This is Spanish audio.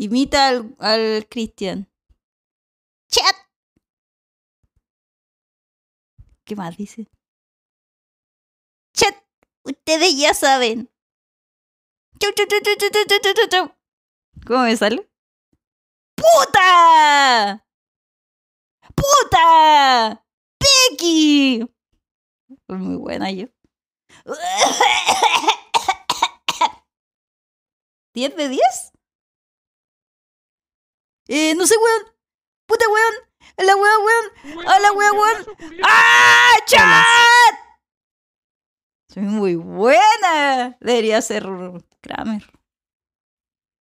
Imita al, al Cristian. Chat. ¿Qué más dice? Chat. Ustedes ya saben. Chau, chau, chau, chau, chau, chau, chau, chau. ¿Cómo me sale? ¡Puta! ¡Puta! ¡Becky! Fue muy buena yo. ¿10 de 10? Eh, no sé, weón. Puta, weón. A la weón, weón. A la weón, weón. ¡Ah! ¡Chat! Soy muy buena. Debería ser Kramer.